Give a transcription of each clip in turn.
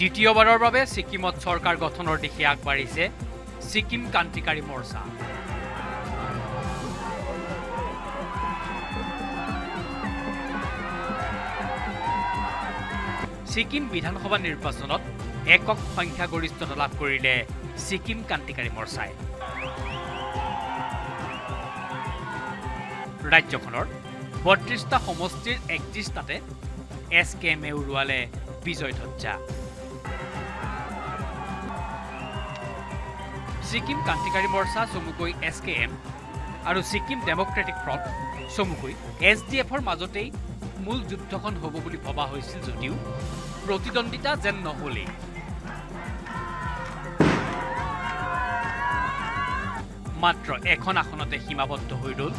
দ্বিতীয়বাৰৰ বাবে ছিকিমত চৰকাৰ গঠনৰ দিশে আগবাঢ়িছে ছিকিম ক্ৰান্তিকাৰী মৰ্চা। ছিকিম বিধানসভা নিৰ্বাচনত একক সংখ্যাগৰিষ্ঠতা লাভ কৰিলে ছিকিম ক্ৰান্তিকাৰী মৰ্চাই। ৰাজ্যখনৰ বত্ৰিশটা সমষ্টিৰ একত্ৰিশটাতে এছ কে এমে উৰুৱালে বিজয় ধ্বজা ছিকিম ক্ৰান্তিকাৰী মৰ্চা চমুকৈ এছ কে এম আৰু ছিকিম ডেমক্ৰেটিক ফ্ৰণ্ট চমুকৈ এছ ডি এফৰ মাজতেই মূল যুদ্ধখন হ'ব বুলি ভবা হৈছিল যদিও প্ৰতিদ্বন্দ্বিতা যেন নহ'লেই। মাত্ৰ এখন আসনতে সীমাবদ্ধ হৈ ৰ'ল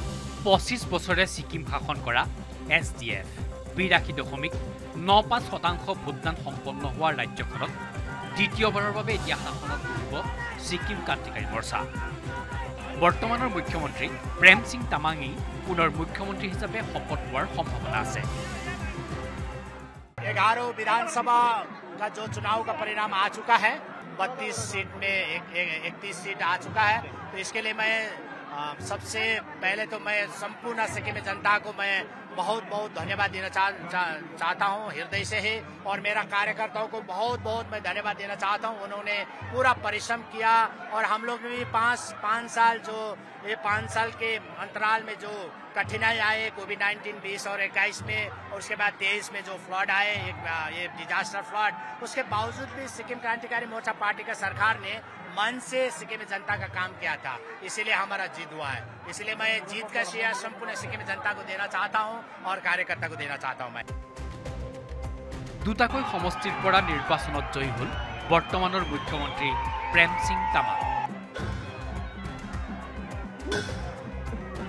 পঁচিছ বছৰে ছিকিম শাসন কৰা এছ ডি এফ। বিৰাশী দশমিক ন পাঁচ শতাংশ ভোটদান সম্পন্ন হোৱা ৰাজ্যখনত দ্বিতীয়বাৰৰ বাবে এতিয়া শাসনত বহিব ছিকিম ক্ৰান্তিকাৰী মৰ্চা বৰ্তমানৰ মুখ্যমন্ত্ৰী প্ৰেম সিং তামাঙেই পুনৰ মুখ্যমন্ত্ৰী হিচাপে শপত লোৱাৰ সম্ভাৱনা আছে ग्यारह विधानसभा का जो चुनाव का परिणाम आ चुका है बत्तीस सीट में इकतीस सीट आ चुका है तो इसके लिए मैं अ, सबसे पहले तो मैं संपूर्ण सिक्किम जनता को मैं बहुत बहुत धन्यवाद देना चाह, चा, चाहता हूँ हृदय से ही और मेरा कार्यकर्ताओं को बहुत बहुत मैं धन्यवाद देना चाहता हूँ। उन्होंने पूरा परिश्रम किया और हम लोग भी पाँच पाँच साल जो ये पाँच साल के अंतराल में जो कठिनाई आए कोविड नाइन्टीन बीस और इक्कीस में और उसके बाद तेईस में जो फ्लड आए एक ये डिजास्टर फ्लड उसके बावजूद भी सिक्किम क्रांतिकारी मोर्चा पार्टी का सरकार ने मन से सिक्किम जनता का काम किया था। इसीलिए हमारा जीत हुआ है। इसलिए मैं जीत का श्रेय संपूर्ण सिक्किम जनता को देना चाहता हूँ। और कार्यकर्ता को देना चाहता हूँ मैं দুটাকৈ সমষ্টিৰ পৰা নিৰ্বাচনত জয়ী হ'ল বৰ্তমানৰ মুখ্যমন্ত্ৰী প্ৰেম সিং তামাং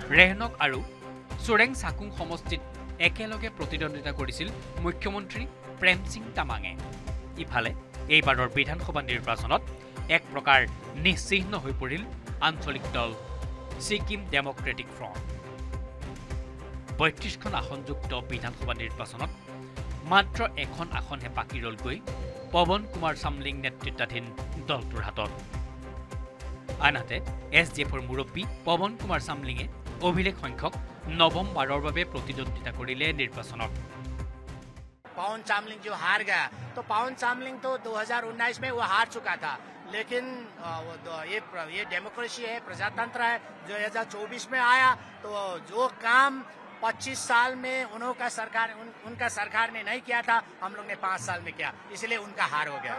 ৰেহনক আৰু চোৰেং চাকুং সমষ্টিত একেলগে প্ৰতিদ্বন্দ্বিতা কৰিছিল মুখ্যমন্ত্ৰী প্ৰেম সিং তামাঙে ইফালে এইবাৰৰ বিধানসভা নিৰ্বাচনত এক প্ৰকাৰ নিশ্চিহ্ন হৈ পৰিল আঞ্চলিক দল ছিকিম ডেমক্ৰেটিক ফ্ৰণ্ট বত্ৰিছখন আসনযুক্ত বিধানসভা নিৰ্বাচনত মাত্ৰ এখন আসনহে বাকী ৰলগৈ পৱন কুমাৰ চামলিং নেতৃত্বাধীন দলটোৰ হাতত আনহাতে এছ ডি এফৰ মুৰব্বী পৱন কুমাৰ চামলিঙে অভিলেখ সংখ্যক নৱম বাৰৰ বাবে প্ৰতিদ্বন্দ্বিতা কৰিলে নিৰ্বাচনত पवन चामलिंग जो हार गया तो पवन चामलिंग तो 2019 में वो हार चुका था लेकिन अ, वो दो- ये प्र- ये डेमोक्रेसी है प्रजातंत्र है 2024 में आया तो जो काम 25 साल में उन्हों सरकार उन, उनका सरकार ने नहीं किया था हम लोग ने पाँच साल में किया इसलिए उनका हार हो गया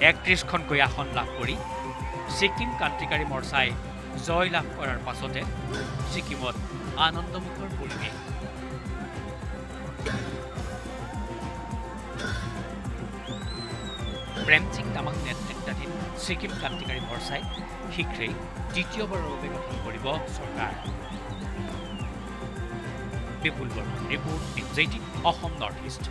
একত্ৰিছখনকৈ আসন লাভ কৰি ছিকিম ক্ৰান্তিকাৰী মৰ্চাই জয় লাভ কৰাৰ পাছতে ছিকিমত আনন্দমুখৰ পৰিৱেশ প্ৰেম সিং তামাং নেতৃত্বাধীন ছিকিম ক্ৰান্তিকাৰী মৰ্চাই শীঘ্ৰেই দ্বিতীয়বাৰৰ বাবে গঠন কৰিব চৰকাৰ Bipul Barman report news eighteen Assam north east.